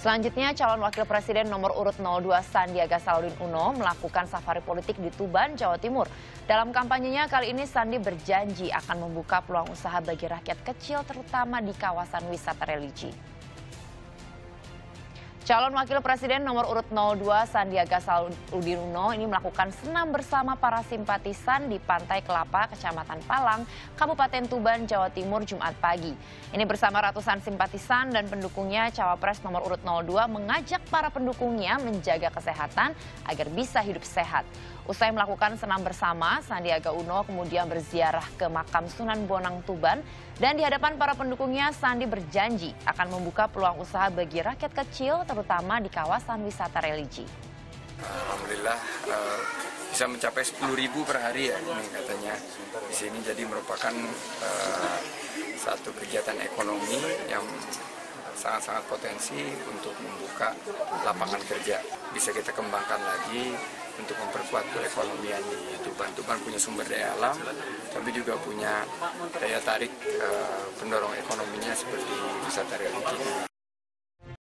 Selanjutnya, calon wakil presiden nomor urut 02 Sandiaga Salahuddin Uno melakukan safari politik di Tuban, Jawa Timur. Dalam kampanyenya kali ini Sandi berjanji akan membuka peluang usaha bagi rakyat kecil terutama di kawasan wisata religi. Calon Wakil Presiden nomor urut 02 Sandiaga Salahuddin Uno ini melakukan senam bersama para simpatisan di Pantai Kelapa, Kecamatan Palang, Kabupaten Tuban, Jawa Timur, Jumat pagi. Ini bersama ratusan simpatisan dan pendukungnya, Cawapres nomor urut 02 mengajak para pendukungnya menjaga kesehatan agar bisa hidup sehat. Usai melakukan senam bersama, Sandiaga Uno kemudian berziarah ke makam Sunan Bonang Tuban dan di hadapan para pendukungnya Sandi berjanji akan membuka peluang usaha bagi rakyat kecil terutama di kawasan wisata religi. Alhamdulillah uh, bisa mencapai 10 ribu per hari ya ini katanya di sini jadi merupakan uh, satu kegiatan ekonomi yang sangat-sangat potensi untuk membuka lapangan kerja. Bisa kita kembangkan lagi untuk memperkuat perekonomian di Tuban. Tuban punya sumber daya alam, tapi juga punya daya tarik uh, pendorong ekonominya seperti wisata religi.